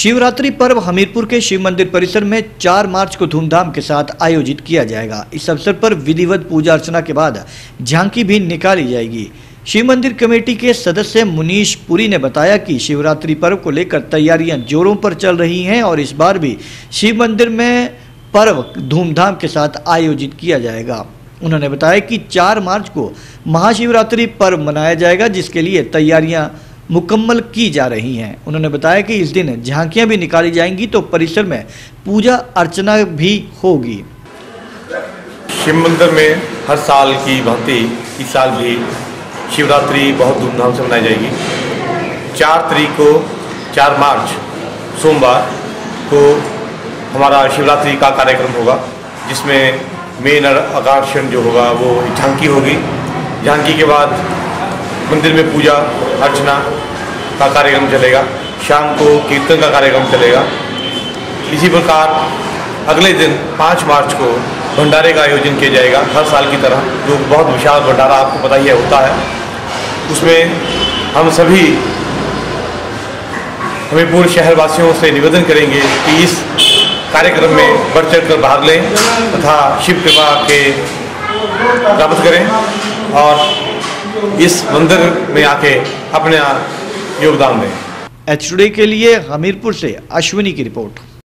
शिवरात्रि पर्व हमीरपुर के शिव मंदिर परिसर में 4 मार्च को धूमधाम के साथ आयोजित किया जाएगा। इस अवसर पर विधिवत पूजा अर्चना के बाद झांकी भी निकाली जाएगी। शिव मंदिर कमेटी के सदस्य मुनीश पुरी ने बताया कि शिवरात्रि पर्व को लेकर तैयारियाँ जोरों पर चल रही हैं और इस बार भी शिव मंदिर में पर्व धूमधाम के साथ आयोजित किया जाएगा। उन्होंने बताया कि 4 मार्च को महाशिवरात्रि पर्व मनाया जाएगा, जिसके लिए तैयारियाँ मुकम्मल की जा रही हैं। उन्होंने बताया कि इस दिन झांकियाँ भी निकाली जाएँगी तो परिसर में पूजा अर्चना भी होगी। शिव मंदिर में हर साल की भांति इस साल भी शिवरात्रि बहुत धूमधाम से मनाई जाएगी। चार तारीख को, चार मार्च, सोमवार को हमारा शिवरात्रि का कार्यक्रम होगा, जिसमें मेन आकर्षण जो होगा वो झांकी होगी। झांकी के बाद मंदिर में पूजा, अर्चना का कार्यक्रम चलेगा, शाम को कीर्तन का कार्यक्रम चलेगा। इसी प्रकार अगले दिन पाँच मार्च को भंडारे का आयोजन किया जाएगा, हर साल की तरह, जो बहुत विशाल भंडारा आपको पता ही है, होता है। उसमें हम सभी हमें पूर्व शहरवासियों से निवेदन करेंगे कि इस कार्यक्रम में बढ़ चढ़ कर भाग लें तथा शिव कृपा के प्राप्त करें और इस मंदिर में आके अपना योगदान दें। एच के लिए हमीरपुर से अश्विनी की रिपोर्ट।